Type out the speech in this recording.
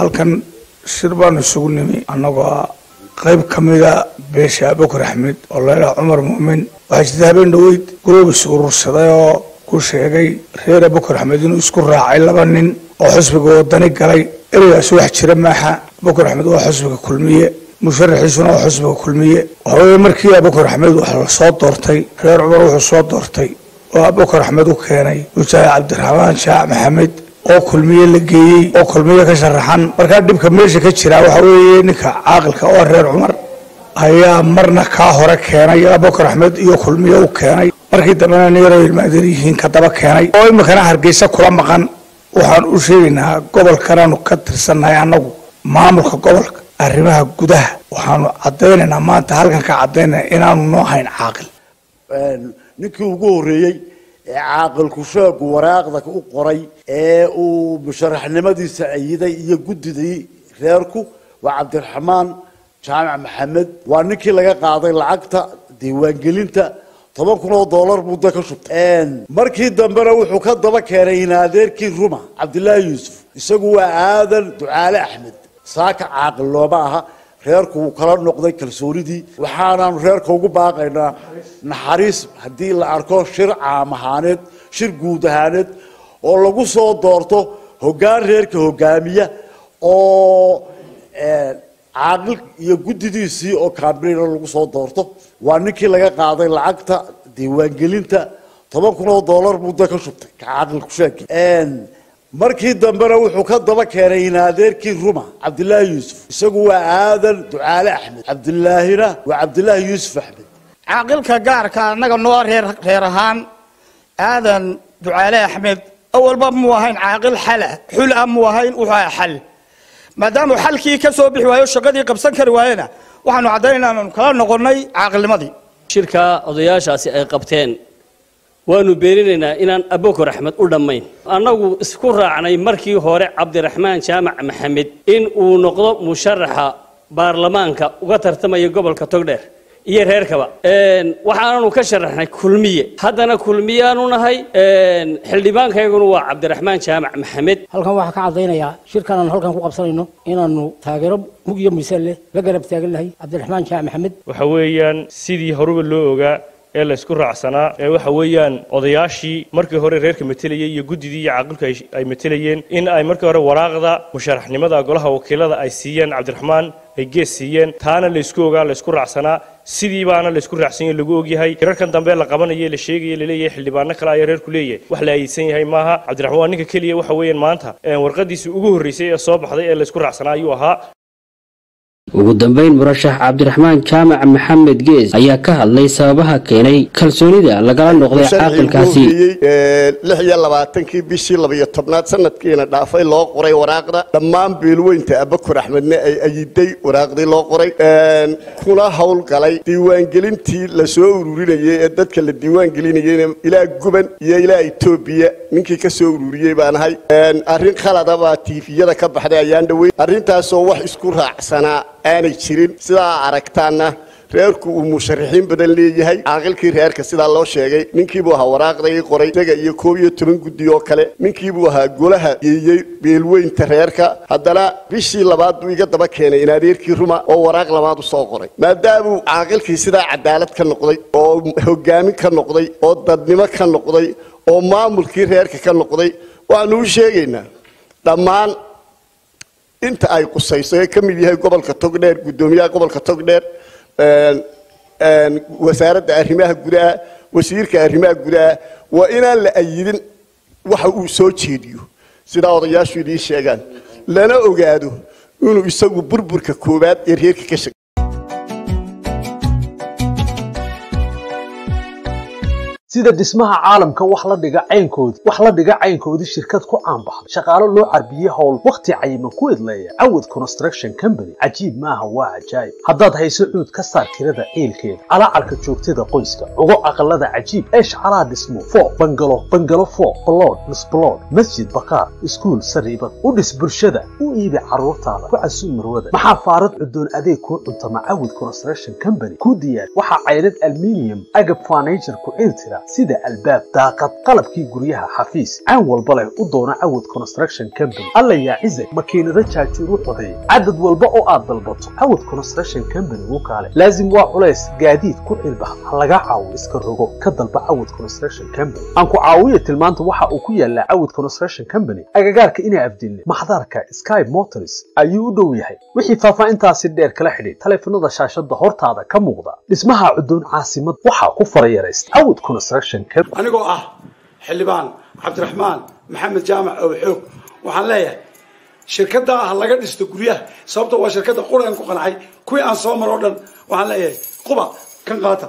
halkan shir baanu isugu nimi annagoo qayb ka mida beesha abukar axmed oo laydhaha cumar muumin waxaa jirta habeen dhaweyd guroobis urursaday oo ku sheegay reer abukar axmed inuu isku raacay laba nin oo xusbiga wadani galay. Ereygaas wax jira maaha. Abukar axmed waa xusbiga kulmiye. Musharaxiisuna waa xusbiga kulmiye. Waxaweye markii abukar axmed wax la soo doortay reer cumar wuxuu soo doortay oo abukar axmed u keenay mujaahid cabdiraxmaan shaac maxamed oo kulmiye la geeyey oo kulmiye ka sharaxan. Markaa dhibka meesha ka jira waxa weeye ninka caaqilka oo reer cumar ayaa marna kaa hore keenay abukar axmed iyo kulmiye u keenay. Markii dambena niyaro ilmaadeer yihiin ka daba keenay. Oo iminkana hargeysa kula maqan. Waxaan u sheegaynaa gobolkanaanu ka tirsannahay annagu maamulka gobolka arrimaha gudaha. Waxaanu caddaynaynaa maanta halkan ka caddaynaya inaanu noo hayn caaqil. Ninkii ugu horreeyey ee caaqilku sheegu waraaqda u qoray ee uu musharaxnimadiisa ayiday iyo guddidii reerku waa cabdiraxmaan jaamac maxamed. Waa ninkii laga qaaday lacagta diiwaangelinta toban kun oo dollar muddo ka shubtay markii dambena wuxuu ka daba keenay in adeerkii ruma cabdilaahi yuusuf. Isagu waa aadan ducaale axmed. Saaka caaqil looma aha reerku wuu kala noqday kalsoonidii waxaanaanu reerka ugu baaqaynaa naxariis haddii la arko shir caam ahaaneed shir guud ahaaneed oo lagu soo doorto hoggaan reerka hogaamiya oo caaqil iyo guddidiisii oo kaambilina lagu soo doorto. Waa ninkii laga qaaday lacagta diiwaangelinta toban kun oo dollar muddo ka shubtay caaqilku sheegi markii dambena wuxuu ka daba keenay in adeerkii ruma cabdilaahi yuusuf. Isagu waa aadan ducaale axmed. Cabdilaahina waa cabdilaahi yuusuf axmed. Caaqilka gaarka annaga noo reer reer ahaan aadan ducaale axmed awalba muu ahayn caaqil xala xul ah muu ahayn wuxuu ahaa xal. Maadaamuu xalkii ka soo bixi waayo shaqadii qabsan kari waayena waxaanu caddaynaynaa inaanu kala noqonnay caaqilnimadii. Shirka odayaashaasi ay qabteen waanu beeninaynaa inaan abukar axmed u dhammayn. Annagu isku raacnay markii hore cabdiraxmaan jaamac maxamed in uu noqdo musharaxa baarlamaanka uga tartamaya gobolka togdheer iyo reerkaba waxaananu ka sharaxnay kulmiye. Haddana kulmiyaanu nahay xildhibaankayguna waa cabdiraxmaan jaamac maxamed. Halkan waxaa ka caddaynayaa shirkan aanu halkan ku qabsanayno inaanu taageero mug iyo miisaan leh la garab taagan lahay cabdiraxmaan jaamac maxamed. Waxa weeyaan sidii horuba loo ogaa ee la isku raacsanaa ee waxa weeyaan odayaashii markii hore reerka matelayay iyo guddidii iyo caaqilku ay matelayeen in ay markii hore waraaqda musharaxnimada golaha wakiilada ay siiyeen cabdiraxmaan ay gees siiyeen. Taana la isku ogaa la isku raacsanaa. Sidii baana la isku raacsan lagu ogyahay. Rarkan dambe la qabanayo la sheegaya la leeyahay xildhibaano kale ayaa reerku leeyahay. Wax la aayidsan yahay maaha. Cabdiraxmaan waa ninka keliya waxa weeyaan maanta warqadiisii ugu horreysay ee soo baxday ee la isku raacsanaa ayuu ahaa ugu dambayn murashax cabdiraxmaan jaamac maxamed gees ayaa ka hadlay sababaha keenay kalsoonida lagala noqday caaqilkaasi lix iyo labaatankii bishii labiyo tobnaad sanadkiina dhaafay loo qoray waraaqda. Dhammaan beelweynta abakur axmedne ay ayiday waraaqdii loo qoray kuna howlgalay diiwaangelintii la soo ururinayay ee dadka la diiwaangelinayeyna ilaa guban iyo ilaa etoobiya ninkii ka soo ururiyey baan ahay arrin khalada baa tiifiyada ka baxday ayaan dhaweyn arrintaasoo wax isku raacsanaa aanay jirin sidaa aragtaana reerku uu musharaxiin badan leeyahay. Caaqilkii reerka sidaa loo sheegay ninkiibuu ahaa waraaqda ii qoray isaga iyo koob iyo toban guddi oo kale ninkiibuu ahaa golaha geeyey beelweynta reerka. Haddana bishii labaad buu iga daba keenay in adeerkii ruma oo waraaq labaad u soo qoray. Maadaamuu caaqilkii sidaa cadaalad ka noqday oo hogaamin ka noqday oo dadnimo ka noqday oo maamulkii reerka ka noqday waanu u sheegaynaa dhammaan inta ay qusayso ee ka mid yahay gobolka togdheer guddoomiyaha gobolka togdheer wasaaradda arrimaha gudaha wasiirka arrimaha gudaha waa inaan la ayidin waxa uu soo jeediyo. Sidaa odayaashu idiin sheegaan lana ogaado inuu isagu burburka koowaad ee reerka ka shaqey sida dhismaha caalamka wax la dhiga caynkoodii wax la dhiga caynkoodii shirkad ku caanbaxday shaqaalo loo carbiyey howl wakhti cayiman ku idleeya cawad construction company. Cajiib maaha waa cajaayib haddaad hayso cuud ka saar kirada ciilkeeda calaacarka joogtada qoyska. Ugo aqalada cajiib. Eesh calaa dhismo. Foo bangalo bangalo foo balood misbalood masjid bakaar iskuul sariibad. U dhis bulshada. U iibi carruurtaada. Ku casuu marwada. Maxaa faarad cudoon adeeg kuu cuntama cawad construction company? Ku diyaar. Waxaa caydhad alminium agab furniture ku ciiltira sida albaab daaqad qalabkii guryaha xafiis caan walba leh u doona cawad construction company alla yaa cizag makiinado jaajuur u codeeya cadad walba oo aad dalbato cawad construction company wuu kaale. Laazim waa culays gaadiid ku cilbax ha laga caawo iska rogo ka dalba cawad construction company aan ku caawiya tilmaanta waxa uu ku yaalaa cawad construction company agagaarka inaa afdilne maxdarka sky motors ayuu u dhow yahay. Wixii faahfaahintaasi dheer kala xidhay taleefanada shaashada hortaada ka muuqda. Dhismaha cudoon caasimad waxaa ku farayaraysta company anigoo ah xildhibaan cabdiraxmaan maxamed jaamac oo xoog waxaan leeyahay shirkadda ah laga dhisto guryaha sababto waa shirkadda quraan ku qancay kuwii aan soo maro o dhan waxaan leeyahay quba kan qaata